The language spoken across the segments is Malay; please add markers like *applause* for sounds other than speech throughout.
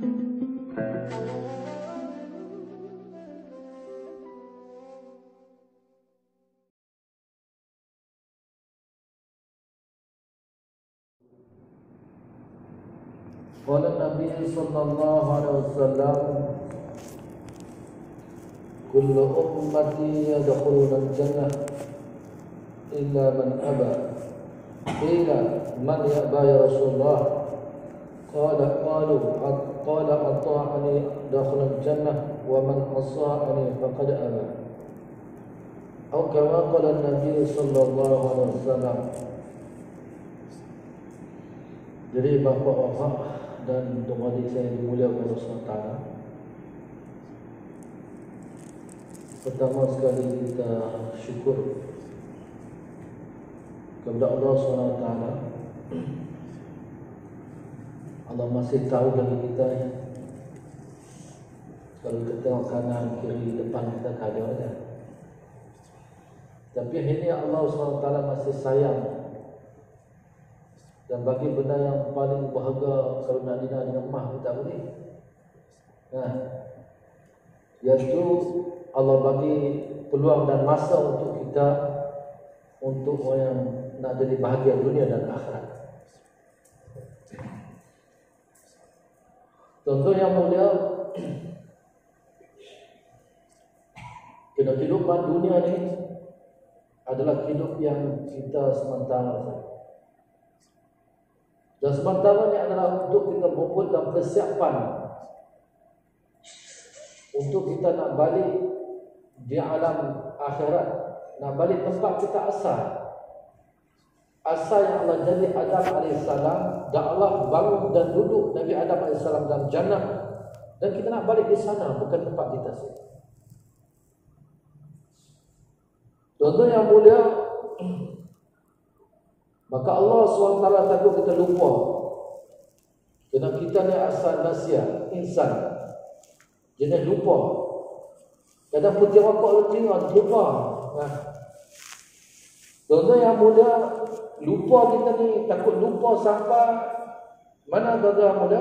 قال النبي صلى الله عليه وسلم كل أمتي يدخلون الجنة إلا من أبى. قيل من يأبى يا رسول الله؟ قال قالوا قال أطاعني دخل الجنة ومن أصاعني فقد أبى أو كما قال النبي صلى الله عليه وسلم Jadi bapak-bapak dan untuk adik saya dimuliakan Allah SWT Pertama sekali kita syukur kepada Allah SWT Allah masih tahu dari kita. Kalau kita tengok kanan, kiri, depan kita tak ada ya. Tapi ini Allah SWT masih sayang dan bagi benda yang paling berharga kalau nak dina dengan mah kita boleh. Nah, yaitu Allah bagi peluang dan masa untuk kita untuk yang nak jadi bahagia dunia dan akhirat. Contoh yang mulia kehidupan dunia ini adalah hidup yang kita sementara. Dan sementara ini adalah untuk kita membuat dan persiapan untuk kita nak balik di alam akhirat, nak balik tempat kita asal. Asal yang Allah jadi Adam AS dan Allah bangun dan duduk Nabi Adam AS dalam jannah. Dan kita nak balik di sana bukan tempat kita sini. Contoh yang mulia *clears throat* Maka Allah SWT takut kita lupa. Kerana kita ni asal manusia Insan. Jangan lupa. Kadang putih rokok lu Lupa. Nah. Contoh yang muda Lupa kita ni Takut lupa sampah Mana yang muda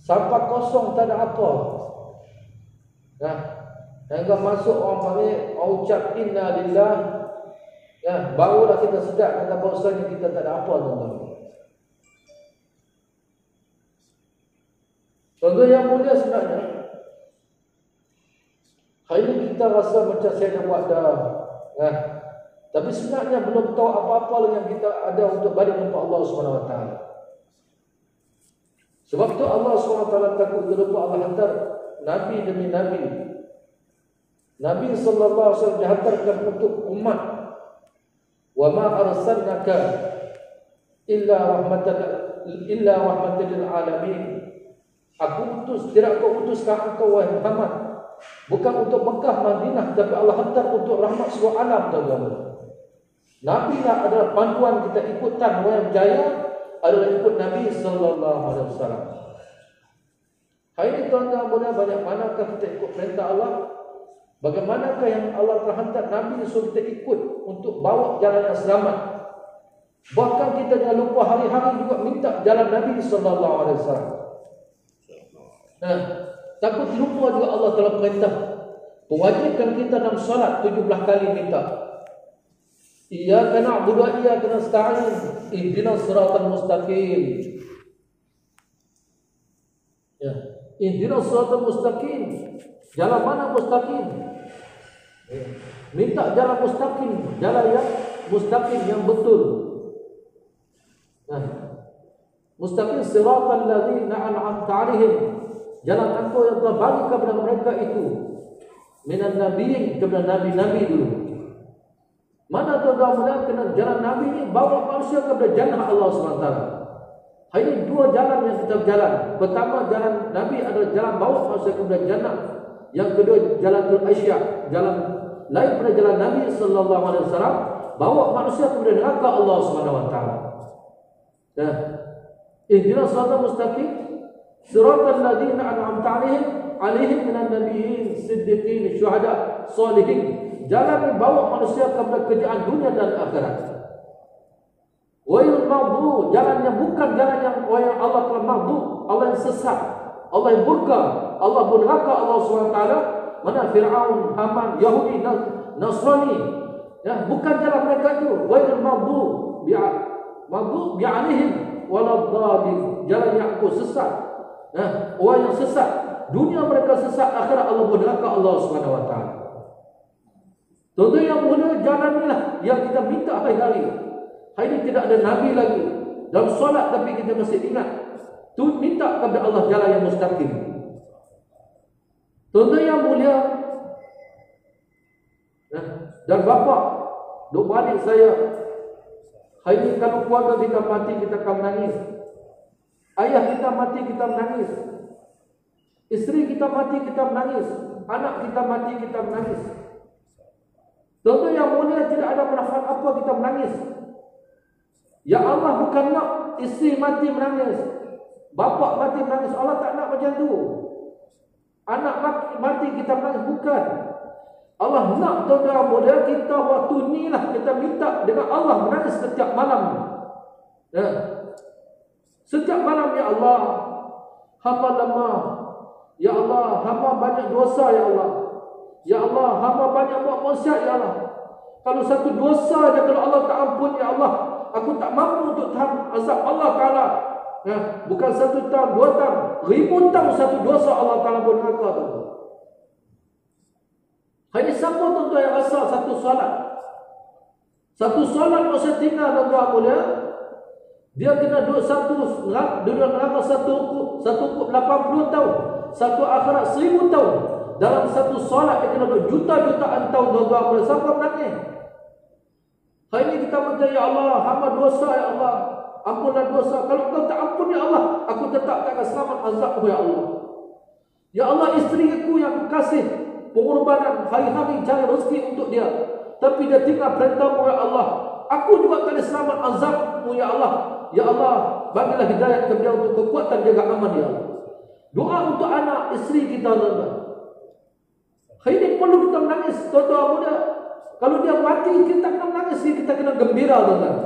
Sampah kosong tak ada apa Nah Hingga masuk orang panggil Ucap inna lillah Ya, barulah kita sedar kata bahasanya kita tak ada apa tuan-tuan. Contoh yang mulia sebenarnya. Hari ini kita rasa macam saya nak buat dah. Ya. Tapi sebenarnya belum tahu apa-apa yang kita ada untuk balik jumpa Allah SWT. Sebab itu Allah SWT takut terlupa Allah hantar Nabi demi Nabi. Nabi SAW dihantarkan untuk umat wa ma arsalnaka illa rahmatan illa rahmatan lil alamin aku utus tidak aku utuskan engkau wahai Muhammad bukan untuk Mekah Madinah tapi Allah hantar untuk rahmat seluruh alam tuan Nabi lah adalah panduan kita ikutan wahai jaya adalah ikut Nabi sallallahu alaihi wasallam Hari ini tuan-tuan boleh banyak manakah kita ikut perintah Allah Bagaimanakah yang Allah telah hantar Nabi suruh kita ikut untuk bawa jalan yang selamat. Bahkan kita jangan lupa hari-hari juga minta jalan Nabi sallallahu alaihi wasallam. Nah, takut lupa juga Allah telah perintah mewajibkan kita dalam solat 17 kali minta. Iyyaka na'budu wa iyyaka nasta'in. Ihdinas siratal mustaqim. Ya, ihdinas siratal mustaqim. Jalan mana mustaqim? Minta jalan mustaqim, jalan yang mustaqim yang betul. Nah, mustaqim siratal ladzina an'amta 'alaihim. Jalan engkau yang telah bagi kepada mereka itu minan nabiyyin kepada nabi-nabi dulu. Mana tuan-tuan mulia kena jalan nabi ini bawa manusia kepada jannah Allah SWT. Ini dua jalan yang kita jalan. Pertama jalan nabi adalah jalan bawa manusia kepada jannah. Yang kedua jalan Aisyah, jalan lain pada jalan Nabi wasallam bawa manusia kepada neraka Allah taala. Ya. Ihdinas siratal mustaqim siratal ladzina an'amta 'alaihim 'alaihim minan nabiyyin siddiqin syuhada salihin. Jalan yang bawa manusia kepada kerjaan dunia dan akhirat. Wail maghdu jalan yang bukan jalan yang yang Allah telah maghdu, Allah yang sesat. Allah yang burka, Allah neraka Allah SWT. Mana Fir'aun, Haman, Yahudi, Nasrani. Ya, bukan jalan mereka itu. Wairul maghdu bi'a maghdu bi'alihim waladhdallin. Jalan yang aku sesat. Ya, orang yang sesat. Dunia mereka sesat, akhirat Allah neraka Allah SWT. Tentu yang mulia jalanilah yang kita minta hari-hari. Hari ini tidak ada Nabi lagi. Dalam solat tapi kita masih ingat. Tu minta kepada Allah jalan yang mustaqim. Tentu yang mulia. Nah, dan bapa, duk balik saya. Hari ini kalau keluarga kita mati, kita akan menangis. Ayah kita mati, kita menangis. Isteri kita mati, kita menangis. Anak kita mati, kita menangis. Tentu yang mulia tidak ada manfaat apa kita menangis. Ya Allah bukan nak isteri mati menangis. Bapa mati menangis. Allah tak nak macam tu. Anak mati kita menangis. Bukan. Allah nak tuan yang mulia kita waktu ni lah kita minta dengan Allah menangis setiap malam. Ya. Setiap malam ya Allah. Hamba lemah. Ya Allah. Hamba banyak dosa ya Allah. Ya Allah, hamba banyak buat maksiat ya Allah. Kalau satu dosa saja kalau Allah tak ampun ya Allah, aku tak mampu untuk tahan azab Allah Taala. Ya, bukan satu tahun, dua tahun, ribu tahun satu dosa Allah Taala pun neraka tu. Hanya siapa tuan yang rasa satu solat? Satu solat masa tinggal tuan-tuan mulia, dia kena duduk satu duduk neraka satu satu ukuk 80 tahun, satu akhirat 1000 tahun dalam satu solat kita nak juta-jutaan tahun doa kepada siapa menangis. Hari ini kita minta ya Allah hamba dosa ya Allah. Ampunlah dosa. Kalau kau tak ampun ya Allah aku tetap tak akan selamat azab ya Allah. Ya Allah isteri aku yang kasih pengorbanan hari-hari cari rezeki untuk dia. Tapi dia tinggal perintahmu ya Allah. Aku juga tak ada selamat azabmu ya Allah. Ya Allah bagilah hidayah kepada untuk kekuatan jaga aman ya Allah. Doa untuk anak isteri kita tuan-tuan Hari ini perlu kita menangis. Tuan-tuan muda. Kalau dia mati, kita kena menangis. Kita kena gembira. Tuan-tuan.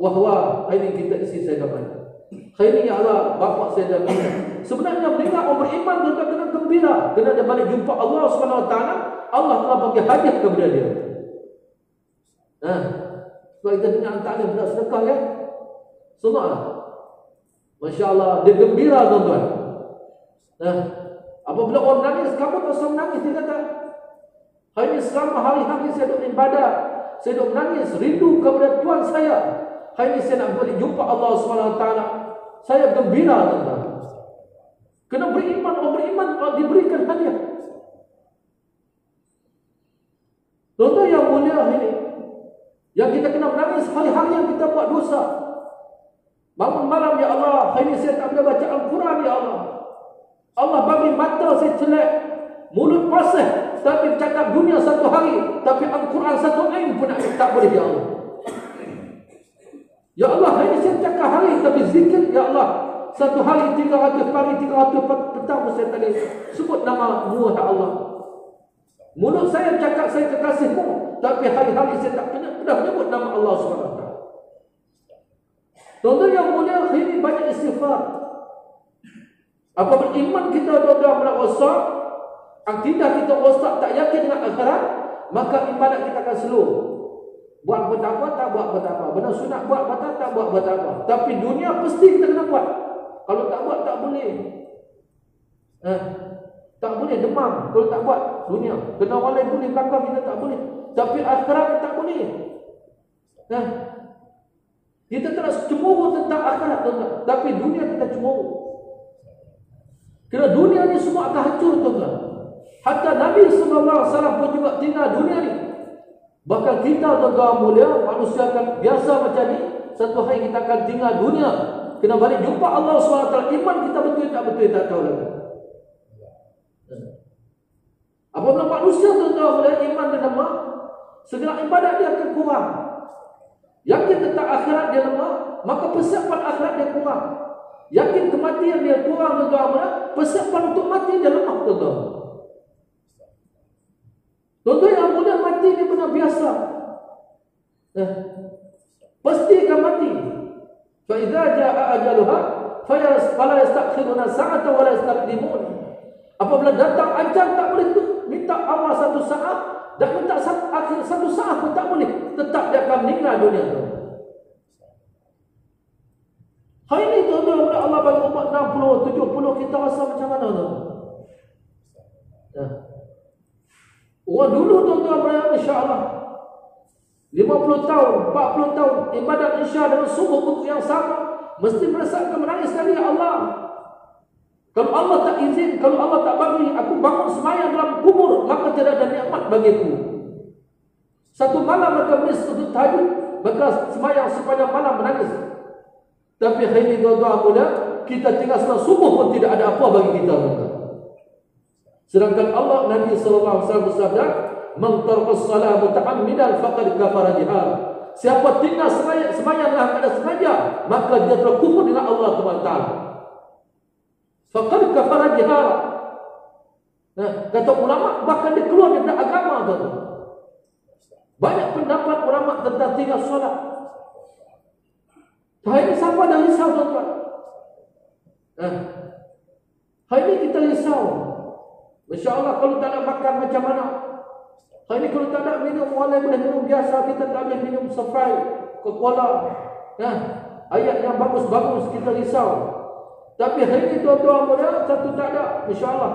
Wah, wah. Hari ini kita isi saya dapat. Hari ini ya Allah, bapak saya dah. Sebenarnya meninggal orang beriman, tuan-tuan kena gembira. Kena dia balik jumpa Allah SWT. Allah telah bagi hadiah kepada dia. Nah, sebab kita dengar ada benda sedekah ya. Semua lah. Masya Allah, dia gembira tuan-tuan. Nah, Apabila orang menangis, kamu tak usah menangis. Dia kata, hari ini selama hari-hari saya duduk ibadah. Saya duduk menangis, rindu kepada Tuhan saya. Hari ini saya nak balik jumpa Allah SWT. Saya gembira tentang. Kena beriman, orang beriman diberikan hadiah. Contoh yang mulia ini. Yang kita kena menangis hari-hari yang kita buat dosa. Bangun malam, Ya Allah. Hari ini saya tak boleh baca Al-Quran, Ya Allah. Allah bagi mata saya celak mulut pasah tapi cakap dunia satu hari tapi Al-Quran satu ain pun tak boleh ya Allah. Ya Allah hari saya cakap hari tapi zikir ya Allah satu hari tiga ratus pagi tiga ratus petang saya tadi sebut nama mu ya Allah. Mulut saya cakap saya kekasihmu tapi hari-hari saya tak pernah pernah menyebut nama Allah SWT Tuan-tuan yang mulia hari ini banyak istighfar apa beriman kita doa pada rosak, akidah kita rosak tak yakin dengan akhirat, maka ibadat kita akan slow. Buat betapa tak buat betapa. Benar sunat buat betapa tak buat betapa. Tapi dunia pasti kita kena buat. Kalau tak buat tak boleh. Eh, tak boleh demam kalau tak buat dunia. Kena orang lain boleh belakang kita tak boleh. Tapi akhirat tak boleh. Eh, kita terus cemburu tentang akhirat. Tapi dunia kita cemburu. Kerana dunia ni semua akan hancur tuan-tuan. Hatta Nabi SAW pun juga tinggal dunia ni. Bahkan kita tuan-tuan mulia, manusia akan biasa macam ni. Satu hari kita akan tinggal dunia. Kena balik jumpa Allah SWT. Iman kita betul tak betul tak tahu lagi. Apabila manusia tuan-tuan mulia, iman dia lemah. Segala ibadat dia akan kurang. Kita tak akhirat dia lemah, maka persiapan akhirat dia kurang. Yakin kematian dia kurang tuan-tuan Persiapan untuk mati dia lemah tuan-tuan. Tuan-tuan yang muda mati dia benar biasa. Eh. Pasti akan mati. Fa'idha ja'a ajaluha fala yastakhiruna sa'ata wa la yastaqdimun apabila datang ajal tak boleh tu minta awal satu saat dan minta satu, akhir satu saat pun tak boleh tetap dia akan meninggal dunia tu hari ini tu Allah bagi umat 60 70 kita rasa macam mana tu ya. orang dulu tuan-tuan insya-Allah 50 tahun, 40 tahun ibadat isya dengan subuh waktu yang sama mesti merasakan menangis sekali ya Allah. Kalau Allah tak izin, kalau Allah tak bagi aku bangun semayang dalam kubur, maka tidak ada nikmat bagiku. Satu malam mereka beri sudut tahajud, maka semayang sepanjang malam menangis. Tapi ini tuan-tuan muda, kita tinggal setelah subuh pun tidak ada apa bagi kita. Sedangkan Allah Nabi SAW bersabda, man tarqas salat muta'ammidan faqad kafara jihad. Siapa tinggal semayang semayanglah pada sengaja maka dia telah kufur dengan Allah Taala. Faqad kafara jihad. Nah kata ulama bahkan dia keluar dari agama tu banyak pendapat ulama tentang tinggal solat Hari ini siapa dah risau tuan-tuan? Nah, hari ini kita risau. Masya Allah kalau tak nak makan macam mana? Hari ini kalau tak nak minum Walai boleh minum biasa Kita tak boleh minum Sprite Coca-Cola ya. Ayat yang bagus-bagus Kita risau Tapi hari ini tuan-tuan muda Satu tak ada InsyaAllah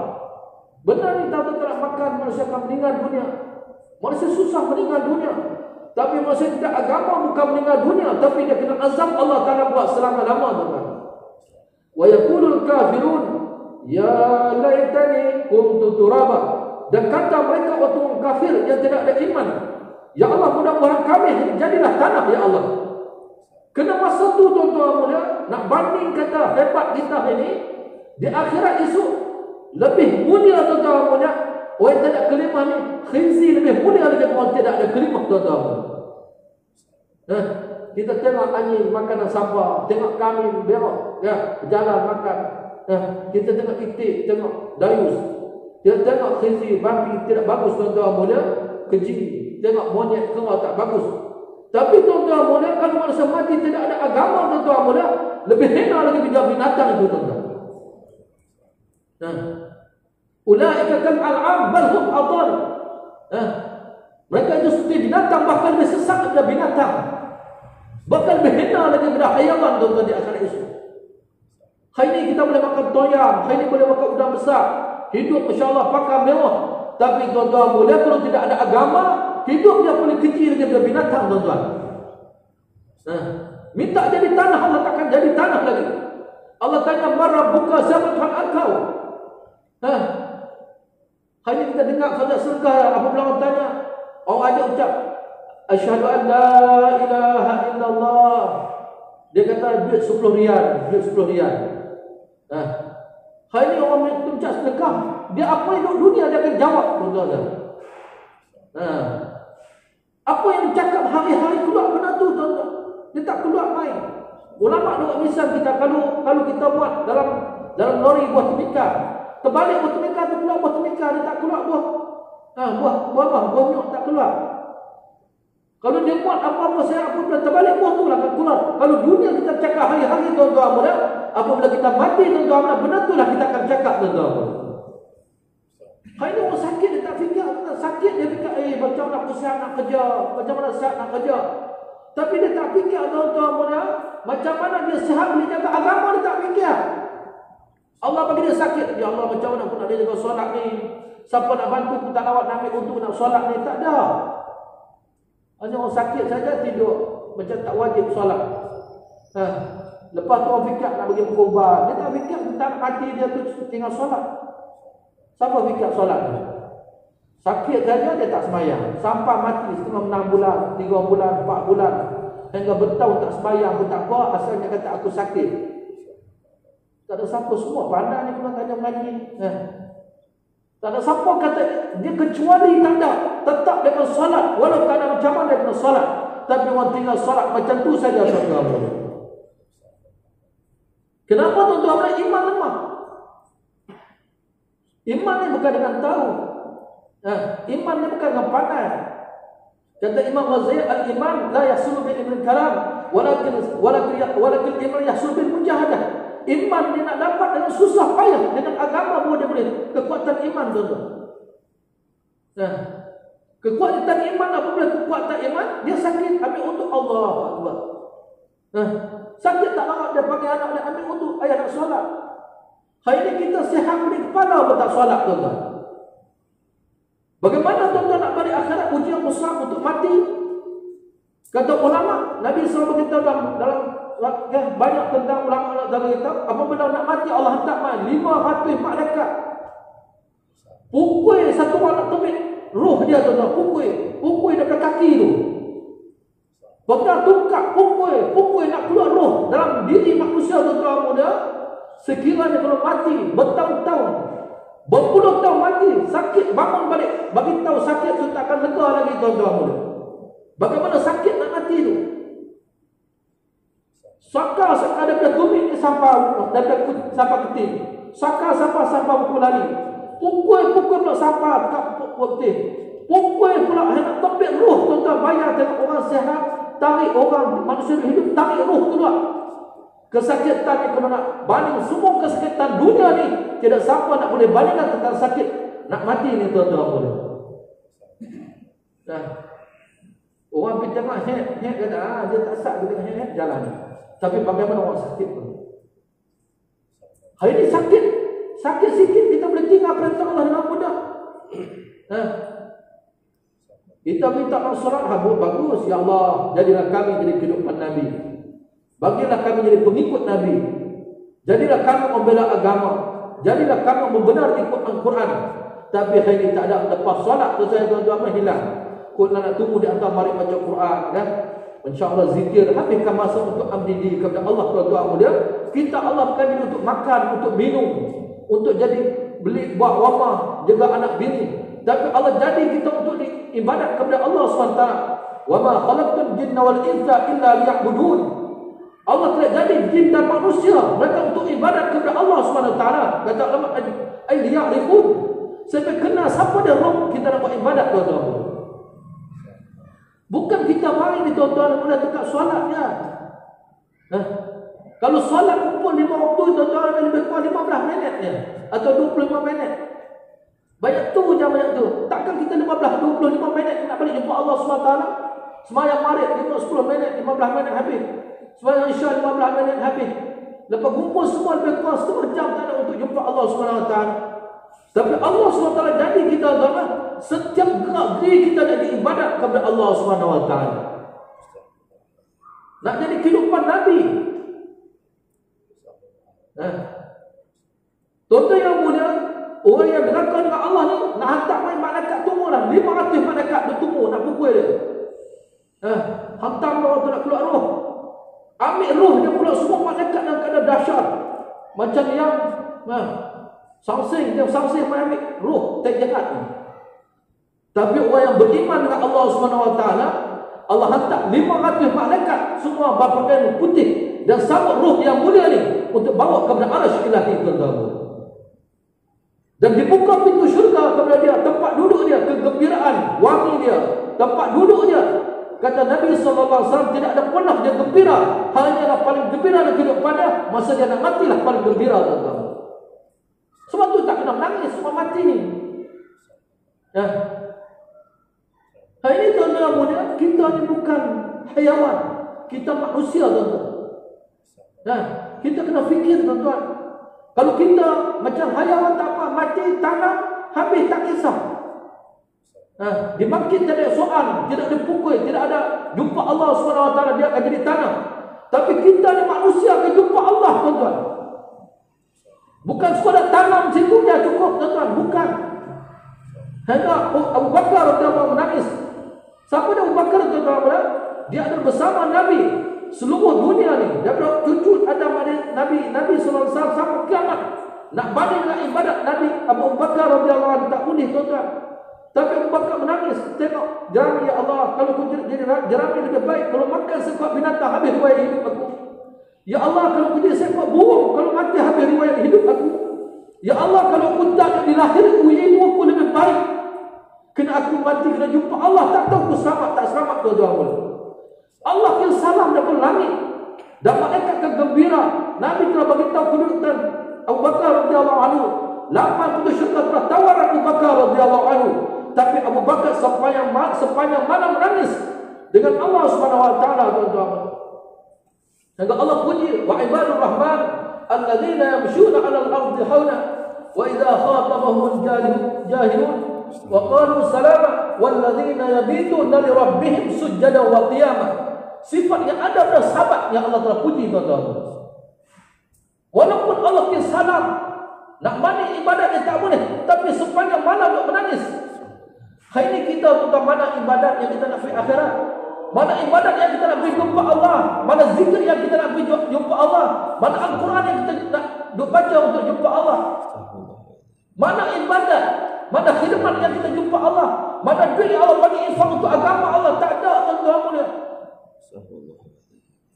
Benar ni tak nak makan Manusia akan meninggal dunia Manusia susah meninggal dunia Tapi manusia tidak agama Bukan meninggal dunia Tapi dia kena azab Allah Ta'ala buat selama-lama tuan-tuan. Wa yakulul kafirun Ya laitani kuntu turabah dan kata mereka waktu kafir yang tidak ada iman. Ya Allah mudah-mudahan kami jadilah tanah Ya Allah. Kena masa tu tuan-tuan mulia Nak banding kata hebat kita ini Di akhirat isu Lebih mulia tuan-tuan mulia Orang yang tidak kelimah ni Khinzi lebih mulia lagi orang tidak ada kelimah tuan-tuan eh, Kita tengok anjing makanan sampah Tengok kami berok ya, Jalan makan eh, Kita tengok itik Tengok dayus dia tengok khinzir babi tidak bagus tuan-tuan mulia, keji. Tengok monyet keluar tak bagus. Tapi tuan-tuan mulia, kalau manusia mati tidak ada agama tuan-tuan mulia, lebih hina lagi binatang itu tuan-tuan. Nah. Ulaika kal al'am bal hum adall. Nah. Mereka itu seperti binatang bahkan lebih sesat daripada binatang. Bahkan lebih hina lagi daripada hayawan tuan-tuan di akhirat itu. Hari ini kita boleh makan toyang, hari ini boleh makan udang besar, hidup insyaAllah pakai mewah. Tapi tuan-tuan boleh kalau tidak ada agama, hidup dia boleh kecil daripada binatang tuan-tuan. Nah, minta jadi tanah Allah takkan jadi tanah lagi. Allah tanya marah buka siapa Tuhan engkau? Nah, hanya kita dengar saja surga apa Allah tanya. Orang ada ucap Asyhadu an la ilaha illallah. Dia kata duit 10 rial, duit 10 rial. Nah, Hari ini orang yang tuncak sedekah. Dia apa yang dunia dia akan jawab. Tuan-tuan. Ha. Apa yang cakap hari-hari keluar benda tu tuan-tuan. Dia tak keluar main. Ulama duk misal kita kalau kalau kita buat dalam dalam lori buah temika. Terbalik buah temika tu keluar buah temika. Dia tak keluar buah. Ha, buah buah apa? Buah nyok tak keluar. Kalau dia buat apa-apa saya apa pun terbalik buah tu lah akan keluar. Kalau dunia kita cakap hari-hari tuan-tuan muda, apabila kita mati tuan-tuan muda, benda tu lah kita akan cakap tuan-tuan muda. Ini orang sakit dia tak fikir, sakit dia fikir, eh macam mana aku sihat nak kerja, macam mana sihat nak kerja. Tapi dia tak fikir tuan-tuan muda, macam mana dia sihat boleh jaga agama dia tak fikir. Allah bagi dia sakit, ya Allah macam mana aku nak dia solat ni. Siapa nak bantu aku tak lawat nak ambil untuk nak solat ni, tak ada. Hanya orang sakit saja tidur macam tak wajib solat. Ha. Lepas tu orang fikir nak bagi ubat. Dia tak fikir tentang hati dia tu tinggal solat. Siapa fikir solat tu? Sakit saja dia tak semayang. Sampai mati setengah enam bulan, tiga bulan, empat bulan. Hingga bertahun tak semayang pun tak apa. Asalnya kata aku sakit. Tak ada siapa semua pandai ni pula tanya mengaji. Ha. Tak ada siapa kata dia kecuali tak ada. Tetap kena solat. Walau tak ada macam mana dia kena solat. Tapi orang tinggal solat macam tu saja. Tuan-tuan. Kenapa tuan-tuan iman lemah? Iman ni bukan dengan tahu. Eh, iman ni bukan dengan pandai. Kata Imam Ghazali al-iman la yahsulu bil ilmi kalam walakin walakin walakin iman yahsulu bil mujahadah. Iman dia nak dapat dengan susah payah dengan agama pun dia boleh kekuatan iman tuan-tuan. Nah, kekuatan iman apabila kekuatan iman dia sakit ambil untuk Allah Akbar. Nah, sakit tak lawak dia panggil anak dia ambil untuk ayah nak solat. Hari ini kita sihat beri kepala pun tak solat tuan-tuan. Bagaimana tuan-tuan nak balik akhirat ujian besar untuk mati? Kata ulama, Nabi SAW berkata dalam, dalam ya, banyak tentang ulama dalam kitab, apabila nak mati Allah hantar mai lima ratus malaikat. Pukul satu orang nak tebik roh dia tuan-tuan, pukul, pukul dekat kaki tu. Pegang tungkak, pukul, pukul nak keluar roh dalam diri manusia tuan-tuan muda. Sekiranya kalau mati bertahun-tahun Berpuluh tahun mati Sakit bangun balik. Bagi tahu sakit tu tak akan lega lagi tuan-tuan muda. Bagaimana sakit nak mati tu Saka ada ada tumit ni sampai ada sampai keting. Saka sampai sampai pukul lari. Pukul pukul pula sampai kat putih. Pukul pula hendak tepik roh tuan-tuan bayar tengok orang sehat tarik orang manusia hidup tarik roh keluar. Kesakitan ni kalau nak banding semua kesakitan dunia ni Tidak siapa nak boleh bandingkan tentang sakit Nak mati ni tuan-tuan boleh Nah, Orang pergi tengok head, head kata ah, dia tak sak dia tengok head, jalan Tapi bagaimana orang sakit pun Hari ini sakit Sakit sikit kita boleh tinggal perintah Allah dengan mudah Nah, *clears throat* Kita minta masalah habuk bagus Ya Allah jadilah kami jadi kehidupan Nabi Bagilah kami jadi pengikut Nabi. Jadilah kami membela agama. Jadilah kami membenar ikut Al-Quran. Tapi hari ini tak ada lepas solat tu saya tuan-tuan hilang. Kau nak tunggu di antara mari baca Quran kan? InsyaAllah zikir habiskan masa untuk abdi kepada Allah tuan-tuan muda. Kita Allah bukan untuk makan, untuk minum, untuk jadi beli buah wama, jaga anak bini. Tapi Allah jadi kita untuk ibadat kepada Allah SWT. Wa ma khalaqtul jinna wal insa illa liya'budun. Allah telah jadi jin dan manusia mereka untuk ibadat kepada Allah SWT kata ulama ay liya'rifun sampai kenal siapa dia roh kita nak buat ibadat tuan-tuan bukan kita mari tuan-tuan mula tekak solat ya Hah? kalau solat kumpul lima waktu tuan-tuan lebih kurang 15 minit ya atau 25 minit banyak tu je banyak tu takkan kita 15 25 minit nak balik jumpa Allah SWT semayang marit 5 10 minit 15 minit habis Semayang Isya 15 minit habis. Lepas kumpul semua lebih kurang setengah jam tak ada untuk jumpa Allah SWT. Tapi Allah SWT jadi kita agama. Setiap gerak diri kita jadi ibadat kepada Allah SWT. Nak jadi kehidupan Nabi. Nah. Tuan-tuan yang muda, orang yang berlaku dengan Allah ni, nak hantar main malaikat tunggu lah. 500 malaikat bertunggu nak pukul dia. Nah. Hantar orang tu nak keluar roh. Ambil roh dia pula semua malaikat dalam keadaan dahsyat. Macam yang ha, sangsing, dia sangsing ambil roh tak jahat. Tapi orang yang beriman dengan Allah SWT, Allah hantar 500 malaikat semua berpakaian putih dan sambut roh yang mulia ni untuk bawa kepada arasy ilahi tuan-tuan. Dan dibuka pintu syurga kepada dia, tempat duduk dia, kegembiraan, wangi dia, tempat duduk dia, Kata Nabi SAW tidak ada pernah dia gembira. Hanyalah paling gembira dalam kehidupannya. Masa dia nak mati lah paling gembira. Tuan-tuan. Sebab tu tak kena menangis semua mati ni. Ya. Hari ini tuan-tuan muda, kita ni bukan hayawan. Kita manusia tuan-tuan. Ya. Kita kena fikir tuan-tuan. Kalau kita macam hayawan tak apa, mati, tanam, habis tak kisah. Ha, dibangkit tak ada soal, tidak ada pukul, tidak ada jumpa Allah SWT, dia akan jadi tanah. Tapi kita ni manusia akan jumpa Allah, tuan-tuan. Bukan sekadar tanam situ dia cukup, tuan-tuan. Bukan. Hanya Abu Bakar dia menangis. Siapa dia Abu Bakar, tuan-tuan? Dia ada bersama Nabi. Seluruh dunia ni. Dia berada cucu Adam Nabi, Nabi SAW sampai kiamat. Nak banding dengan ibadat Nabi Abu Bakar radhiyallahu tak boleh tuan-tuan. Tapi Abu Bakar menangis. Tengok, jerami ya Allah. Kalau aku jadi jerami lebih baik. Kalau makan seekor binatang, habis riwayat hidup aku. Ya Allah, kalau aku jadi seekor burung. Kalau mati, habis riwayat hidup aku. Ya Allah, kalau aku tak dilahirkan, ilmu aku lebih baik. Kena aku mati, kena jumpa Allah. Tak tahu aku selamat, tak selamat tuan-tuan. Allah yang salam daripada langit. Dan mereka kegembira. Nabi telah beritahu kedudukan Abu Bakar radhiyallahu anhu. Lapan pintu syurga telah tawar Abu Bakar radhiyallahu anhu. Tapi Abu Bakar sepanjang sepanjang malam menangis dengan Allah Subhanahu wa taala tuan-tuan. Sehingga Allah puji wa ibadur rahman alladzina yamshuna 'alal ardi hauna wa idza khatabahum jahilun wa qalu salama walladzina yabituna li rabbihim sujada wa qiyama. Sifat yang ada pada sahabat yang Allah telah puji tuan-tuan. Walaupun Allah kira salam nak mani ibadat dia tak boleh tapi sepanjang malam duk menangis. Hari ini kita tentang mana ibadat yang kita nak fi akhirat. Mana ibadat yang kita nak pergi jumpa Allah Mana zikir yang kita nak pergi jumpa Allah Mana Al-Quran yang kita nak duk baca untuk jumpa Allah Mana ibadat Mana khidmat yang kita jumpa Allah? Mana duit yang Allah bagi infak untuk agama Allah? Tak ada tuan-tuan mulia.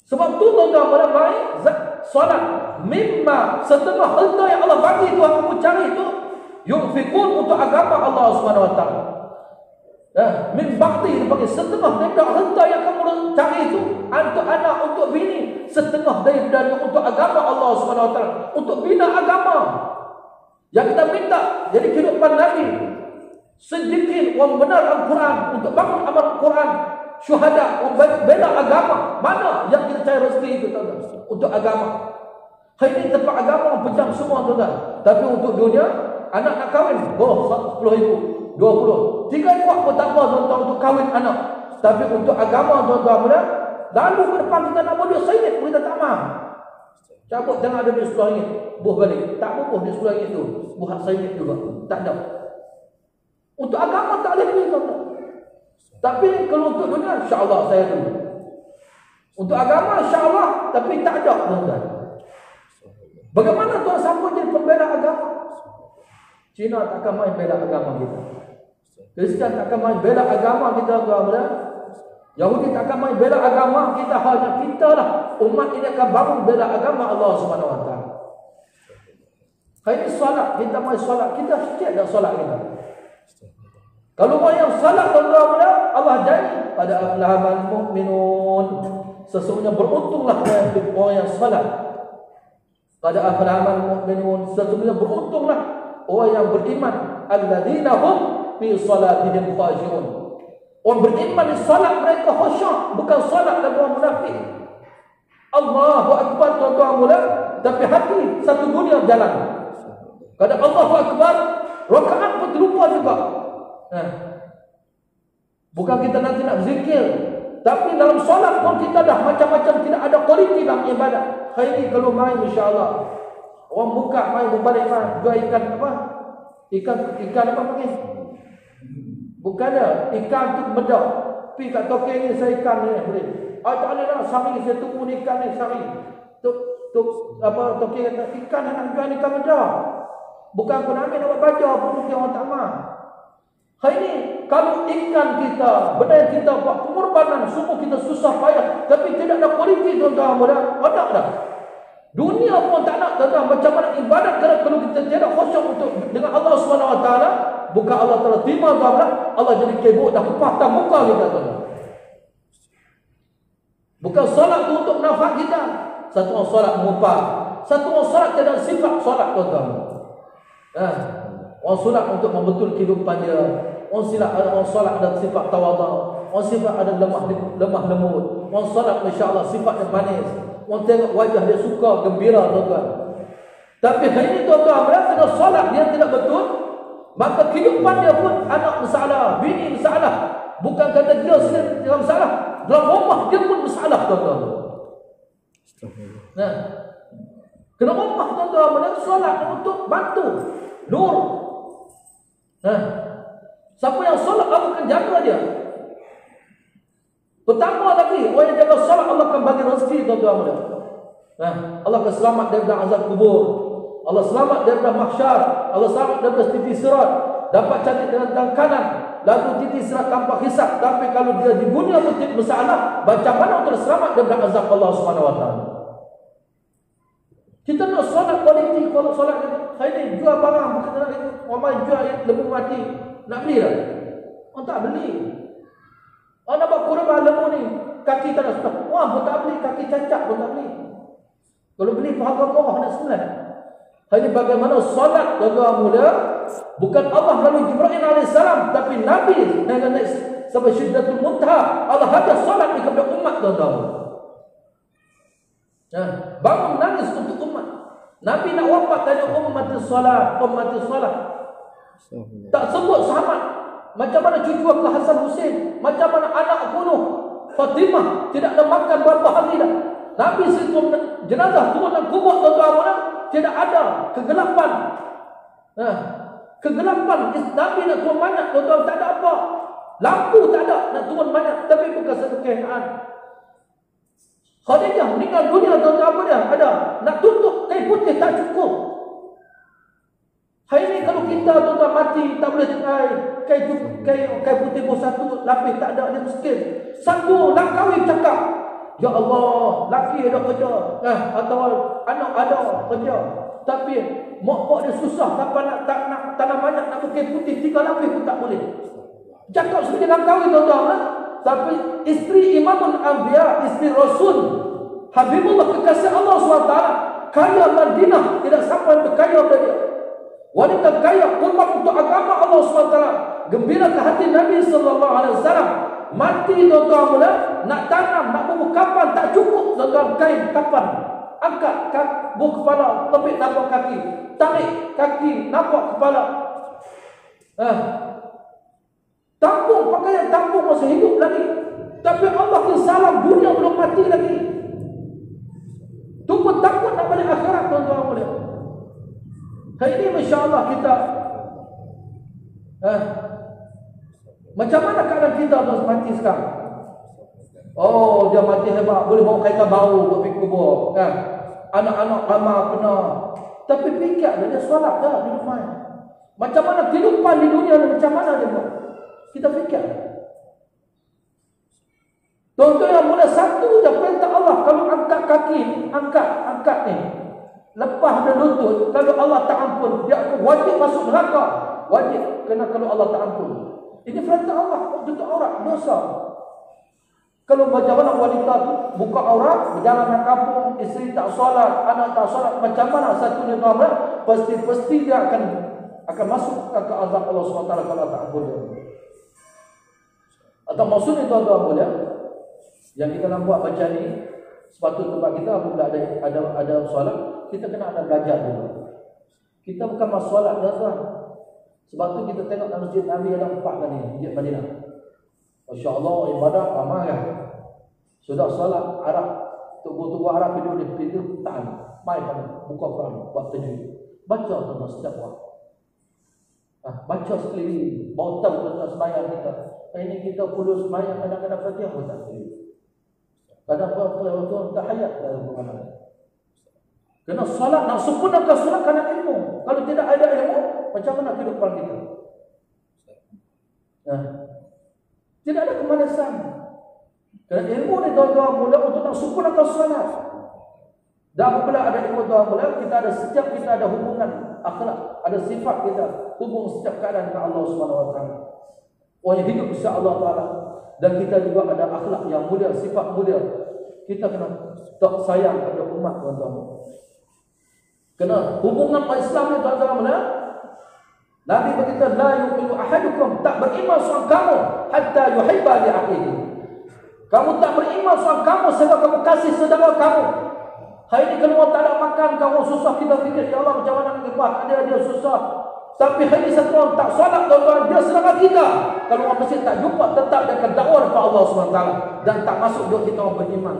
Sebab tu tuan-tuan mulia Baik Salat Mimma Setengah harta yang Allah bagi tu Aku cari tu Yukfikun untuk agama Allah SWT Ya, min bakti bagi setengah daripada harta yang kamu cari itu untuk anak, untuk bini, setengah daripada untuk agama Allah Wa untuk bina agama. Yang kita minta jadi kehidupan Nabi sedikit orang benar Al-Quran untuk bangun amal Quran syuhada untuk bela agama. Mana yang kita cari rezeki itu tuan untuk agama. Hari ini tempat agama pejam semua tuan tapi untuk dunia anak nak kahwin oh 10 ribu 20. Tiga kuat pun apa tuan-tuan untuk kahwin anak. Tapi untuk agama tuan-tuan lalu ke depan kita nak serinit pun kita tak mahu. Cabut jangan ada duit sepuluh ringgit. Buh balik. Tak buh duit sepuluh ringgit tu. Buhat serinit juga. Tak ada. Untuk agama tak boleh duit tuan-tuan. Tapi kalau untuk dunia, insyaAllah saya dulu. Untuk agama, insyaAllah. Tapi tak ada tuan-tuan. Bagaimana tuan sambut jadi pembela agama? Cina tak akan main bela agama kita. Kristian tak akan main bela agama kita tuan Yahudi tak akan main bela agama kita hanya kita lah umat ini akan bangun bela agama Allah Subhanahu Wa Taala. Hari ini solat kita main solat kita sikit dah solat kita. Kalau mau yang solat tuan-tuan Allah janji pada aflahaman mu'minun sesungguhnya beruntunglah orang yang solat. Pada aflahaman mu'minun sesungguhnya beruntunglah orang yang beriman alladzina hum fi salatihim khashi'un orang beriman di salat mereka khusyuk bukan salat dan orang munafik Allahu akbar tuan-tuan mula tapi hati satu dunia jalan kadang Allahu akbar rakaat pun terlupa juga ha. bukan kita nanti nak zikir tapi dalam solat pun kita dah macam-macam tidak ada kualiti dalam ibadat hari ini kalau main insyaAllah Orang buka main berbalik main jual ikan apa? Ikan ikan apa panggil? Bukan ada ikan tu medak. Pi kat tokek ni saya ikan ni boleh. Ah tak ada lah sami saya tunggu ni ikan ni sami. Tu tu apa tokek kata ikan jual ikan medak. Bukan aku nak ambil nak baca pun mungkin orang tak mah. Hari ni kalau ikan kita, benda yang kita buat pengorbanan, semua kita susah payah, tapi tidak ada kualiti tuan-tuan muda, ada dah. Dunia pun tak nak tuan macam mana ibadat kerana kalau kita tidak khusyuk untuk dengan Allah Subhanahu Wa Taala, bukan Allah terima tuan Allah jadi kebuk dah patah muka kita tuan Bukan solat tu untuk nafak kita. Satu orang solat mengupah. Satu orang solat tidak sifat solat tuan-tuan. Ha. Orang solat untuk membetul kehidupan dia. Orang silat ada orang solat ada sifat tawadhu. Orang sifat ada lemah lemah lembut. Orang solat masya-Allah sifat yang manis. Orang tengok wajah dia suka, gembira tuan-tuan. Tapi hari ini tuan-tuan, mereka kena solat dia tidak betul. Maka kehidupan dia pun anak bersalah, bini bersalah. Bukan kata dia sendiri tidak bersalah. Dalam rumah dia pun bersalah tuan-tuan. Nah. Kena rumah tuan-tuan, mereka solat untuk bantu. Nur. Nah. Siapa yang solat, Allah akan jaga dia. Pertama lagi, orang yang jaga salat Allah akan bagi rezeki tuan-tuan muda. Nah, Allah akan selamat daripada azab kubur. Allah selamat daripada mahsyar. Allah selamat daripada titik sirat. Dapat cantik dengan tangan kanan. Lalu titik sirat tanpa hisap. Tapi kalau dia di dunia tidak bersalah, macam mana untuk selamat daripada azab Allah Subhanahu Wa Taala? Kita nak solat kualiti kalau solat hari ini jual barang bukan nak itu. Orang jual lembu mati. Nak beli tak? Orang tak beli. Orang nak buat kurban lembu ni. kaki tak ada sudah. Wah, pun tak beli. Kaki cacat pun tak beli. Kalau beli pahala murah nak sembilan. Hanya bagaimana solat tuan-tuan mulia. Bukan Allah lalu Jibril AS. Tapi Nabi dengan sampai syiddatul muntaha. Allah ada solat kepada umat tuan-tuan Nah, bangun nangis untuk umat. Nabi nak wafat tanya umat solat, umat solat. Tak sebut sahabat. Macam mana cucu aku Hasan Hussein, macam mana anak bunuh Fatimah tidak ada makan berapa hari dah. Nabi sebelum jenazah turun dan kubur tuan-tuan tidak ada kegelapan. Nah, kegelapan Nabi nak turun banyak tuan-tuan tak ada apa. Lampu tak ada nak turun banyak tapi bukan satu keadaan. Khadijah meninggal dunia tuan-tuan apa dia? Ada. Nak tutup kain putih tak cukup. Hari ini kalau kita tuan-tuan mati tak boleh kain kain kain, kain putih pun satu lapis tak ada dia miskin. Satu langkawi cakap. Ya Allah, laki ada kerja. Eh, atau anak ada kerja. Tapi mak pak dia susah siapa nak tak nak tanam banyak nak pakai putih tiga lapis pun tak boleh. Cakap seperti langkawi tuan-tuan. Eh? Tapi isteri Imamul Anbiya, isteri Rasul Habibullah kekasih Allah SWT Kaya Madinah Tidak sampai berkaya pada dia Wanita kaya kurban untuk agama Allah SWT Gembira ke hati Nabi SAW Mati tuan-tuan mula Nak tanam, nak bubuh kapan Tak cukup tuan-tuan kain kapan Angkat kaki, buh kepala Tepik nampak kaki Tarik kaki, nampak kepala Eh, Tampung pakaian tampung masih hidup lagi. Tapi Allah ke salam dunia belum mati lagi. Tunggu takut nak balik akhirat tuan-tuan boleh. Hari ini Masya Allah kita eh, Macam mana keadaan kita tuan mati sekarang? Oh dia mati hebat Boleh bawa kereta bau buat pergi kubur kan? Anak-anak lama pernah Tapi fikir dia, solat dah di rumah Macam mana kehidupan di dunia ni macam mana dia buat? Kita fikir. Contoh yang mula satu je perintah Allah. Kalau angkat kaki, angkat, angkat ni. Lepas dia lutut, kalau Allah tak ampun, dia wajib masuk neraka. Wajib. Kena kalau Allah tak ampun. Ini perintah Allah. Tutup aurat. Dosa. Kalau macam mana wanita buka aurat, berjalan ke kampung, isteri tak solat, anak tak solat, macam mana satu ni tuan pasti-pasti dia akan akan masuk ke azab Allah SWT kalau tak ampun dia. Atau maksudnya tuan-tuan boleh yang kita nak buat macam ni sepatut tempat kita apabila ada ada ada solat kita kena ada belajar dulu. Kita bukan mas solat tuan-tuan. Sebab tu kita tengok dalam masjid Nabi ada empat kali masjid Madinah. Masya-Allah ibadah ramai kan. Sudah solat Arab tubuh-tubuh Arab itu di pintu tahan. Mai kan buka Quran buat tajwid. Baca tuan-tuan setiap waktu. Ah, baca sekali, bawa tahu tuan-tuan sembahyang kita. Ini kita perlu semayang kadang-kadang fatihah pun tak boleh. Kadang-kadang waktu tak hayat dalam pengamal. Kena salat, nak sempurnakan salat kerana ilmu. Kalau tidak ada ilmu, macam mana kehidupan kita? Nah. Tidak ada kemalasan. Kerana ilmu ni tuan-tuan mula untuk nak sempurnakan salat. Dan apabila ada ilmu tuan mula, kita ada setiap kita ada hubungan akhlak, ada sifat kita, hubung setiap keadaan dengan Allah Taala. Orang yang hidup insya Allah Ta'ala Dan kita juga ada akhlak yang mulia, sifat mulia Kita kena tak sayang pada umat tuan-tuan Kena hubungan Islam ni tuan-tuan mana? Nabi berkata La yuqilu ahadukum Tak beriman seorang kamu Hatta yuhibba li akhihi Kamu tak beriman seorang kamu Sehingga kamu kasih saudara kamu Hari ini kalau tak ada makan Kamu susah kita fikir Ya Allah macam mana nak Ada dia susah tapi hari satu orang tak salat tuan-tuan dia serang kita. Kalau orang masih tak jumpa tetap dia akan dakwah kepada Allah SWT dan tak masuk dia kita orang beriman.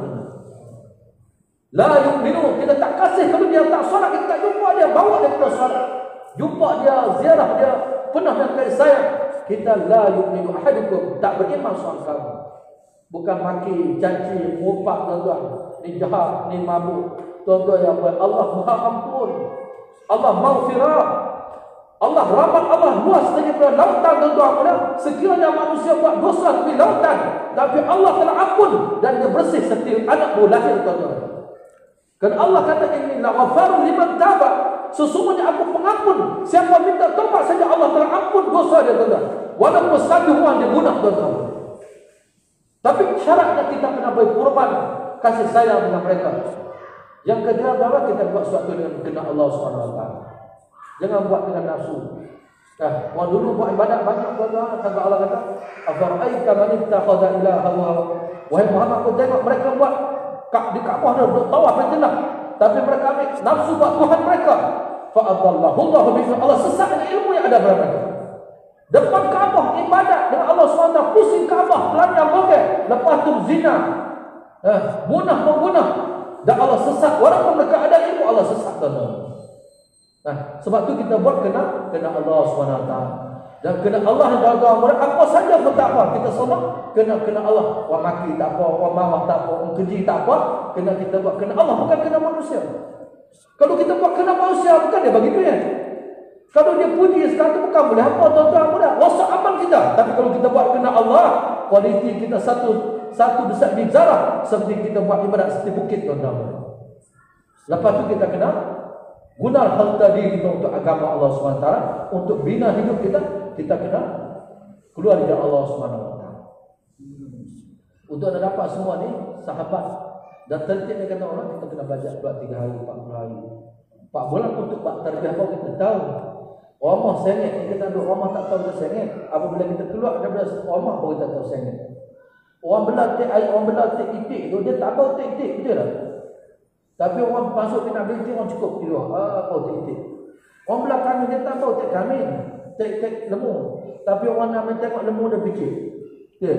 La yu'minu kita tak kasih kalau dia tak salat kita tak jumpa dia bawa dia kita salat. Jumpa dia ziarah dia pernah dengan kasih sayang. Kita la yu'minu ahadukum tak beriman seorang kamu. Bukan maki, caci, mupak tuan-tuan. Ni jahat, ni mabuk. Tuan-tuan yang Allah maha ampun. Allah maghfirah. Allah rahmat Allah luas daripada lautan tuan-tuan. Sekiranya manusia buat dosa di lautan, tapi Allah telah ampun dan dia bersih setiap anak baru lahir tuan-tuan. Kerana Allah kata ini la ghafarun liman taba. Sesungguhnya aku pengampun. Siapa minta taubat saja Allah telah ampun dosa dia tuan-tuan. Walaupun satu orang dia guna tuan-tuan. Tapi syaratnya kita kena berkorban kasih sayang dengan mereka. Yang kedua adalah kita buat sesuatu dengan kena Allah SWT. Jangan buat dengan nafsu. Nah, orang dulu buat ibadat banyak tuan-tuan, kata Allah kata, "Afara'aita man ittakhadha ilaha hawa." Wahai Muhammad, kau tengok mereka buat di Kaabah ada duk tawaf betul Tapi mereka ambil nafsu buat Tuhan mereka. Fa adallahu Allah sesat ilmu yang ada pada mereka. Depan Kaabah ibadat dengan Allah SWT pusing Kaabah pelanjang bokeh. Lepas tu zina. Eh, munah membunuh. Dan Allah sesat. Walaupun mereka ada ilmu Allah sesat tuan Nah, sebab tu kita buat kena kena Allah SWT. Dan kena Allah jaga mereka apa saja pun tak apa. Kita semua kena kena Allah. Orang maki tak apa, orang marah tak apa, orang keji tak apa. Kena kita buat kena Allah bukan kena manusia. Kalau kita buat kena manusia bukan dia bagi duit. Kalau dia puji sekarang tu bukan boleh apa tuan-tuan boleh. Rosak amal kita. Tapi kalau kita buat kena Allah, kualiti kita satu satu besar di zarah seperti kita buat ibadat seperti bukit tuan-tuan. Lepas tu kita kena guna harta diri kita untuk agama Allah SWT untuk bina hidup kita kita kena keluar dari Allah SWT untuk nak dapat semua ni sahabat dan tertib dia kata orang kita kena belajar buat 3 hari 40 hari 4 bulan untuk buat terbiah apa kita tahu Rumah sengit kita tahu rumah tak tahu kita sengit. Apabila kita keluar daripada rumah baru kita tahu sengit. Orang belah tik air, orang belah tik itik tu dia tak tahu tik itik betul tak? Tapi orang masuk kena binti orang cukup tidur. Ah, apa tik itik. Orang belah kami dia tak tahu tik kami. Tik tik lemu. Tapi orang nak tengok lemu dia fikir. Okay.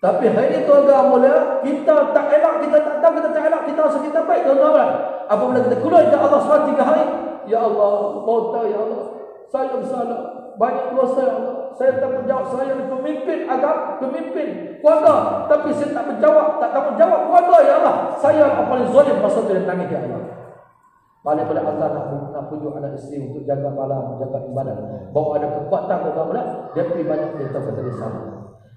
Tapi hari ini tuan-tuan mula, kita tak elak, kita tak tahu, kita tak elak, kita rasa kita baik tuan-tuan. Apabila kita keluar dari Allah SWT tiga hari, Ya Allah, mau tahu Ya Allah, saya bersalah banyak dosa ya Allah saya tak menjawab saya ni pemimpin agama pemimpin keluarga tapi saya tak menjawab tak tahu jawab keluarga ya Allah saya yang paling zalim masa tu nangis ya Allah Balik pada Allah nak, nak pujuk anak isteri untuk jaga malam, jaga ibadah. Bahawa ada kekuatan dalam malam, dia pergi banyak dia tahu kata dia salah.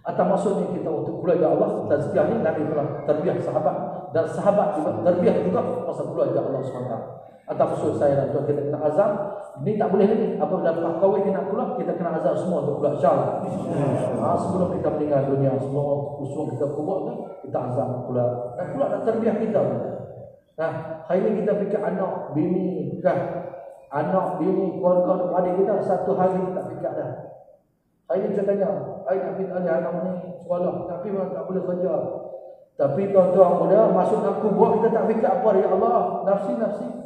Atau maksudnya kita untuk keluarga Allah dan setiap ini Nabi telah terbiah sahabat dan sahabat juga terbiah juga masa keluarga Allah SWT. Atau maksud saya dan tuan kita kena azam ini tak boleh lagi. Apabila lepas kahwin kita nak kita kena azab semua untuk keluar insyaAllah. Ha, sebelum kita meninggal dunia, semua usul kita kubur ni, kita nak keluar. Nak keluar nak terbiah kita. Nah, hari ini kita fikir anak, bini, kan? Anak, bini, keluarga, adik kita, satu hari kita fikir dah. Hari ini saya tanya, saya nak fikir anak ni sekolah, tapi memang tak boleh kerja. Tapi tuan-tuan muda, masuk nak kubur, kita tak fikir apa, Ya Allah, nafsi-nafsi.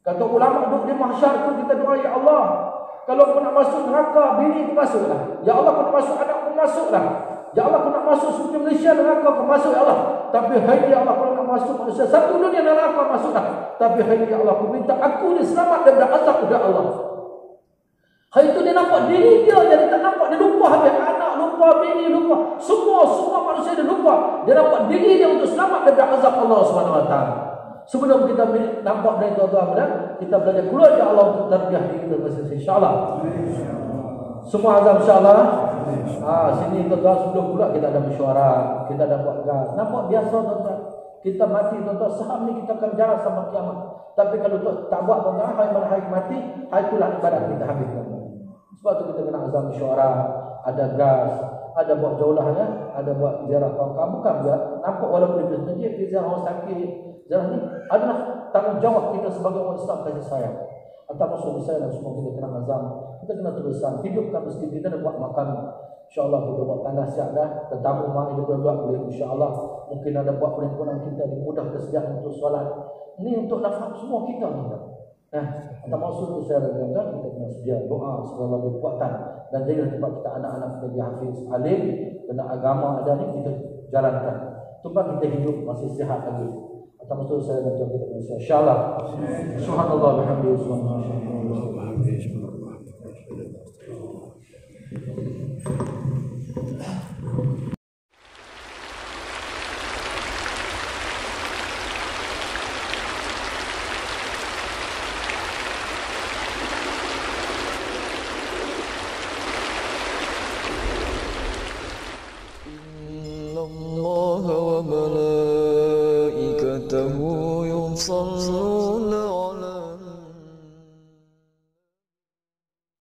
Kata ulama duduk di mahsyar tu kita doa ya Allah. Kalau kau nak masuk neraka, bini kau masuklah. Ya Allah nak masuk anak kau masuklah. Ya Allah kau nak masuk suku Malaysia neraka kau masuk ya Allah. Tapi hai ya Allah kau nak masuk manusia satu dunia neraka masuklah. Tapi hai ya Allah kau minta aku ni selamat daripada azab ya Allah. Hari itu dia nampak diri dia jadi tak nampak dia lupa habis anak lupa bini lupa semua semua manusia dia lupa dia nampak diri dia untuk selamat daripada azab Allah Subhanahu Wa Taala. Sebelum kita nampak dari tuan-tuan kita belajar keluar ya Allah untuk terbiah diri kita bersama insyaAllah. Semua azam insyaAllah. Ha, sini tuan-tuan sebelum keluar kita ada mesyuarat, kita ada buat gas. Nampak biasa tuan-tuan. Kita mati tuan-tuan, saham ni kita akan jalan sama kiamat. Tapi kalau tu, tak buat tuan-tuan, hari mana hari mati, hari itulah ibadat kita habis tuan-tuan. Sebab tu kita kena azam mesyuarat, ada gas, ada buat jaulahnya, ada buat ziarah kawan-kawan. Bukan buat, nampak walaupun di masjid, di ziarah orang sakit, Jalan ini adalah tanggungjawab kita sebagai orang Islam kasih sayang. Atau maksud saya dan semua kita kena azam. Kita kena teruskan. Hidupkan masjid kita dan buat makan. InsyaAllah kita buat tanda siap dah. Tetamu mak ini buat boleh. InsyaAllah mungkin ada buat perhimpunan kita. Mudah kesediaan untuk solat. Ini untuk nafas semua kita. Kita. Nah, atau maksud itu saya katakan kita kena sedia doa segala kekuatan dan jadi tempat kita anak-anak kita dihafiz alim dan agama ada ni kita jalankan. Tempat kita hidup masih sihat lagi. Todos saindo da tua vida. Inshallah. Subhanallah, bihamdihi, subhanallah. ああ。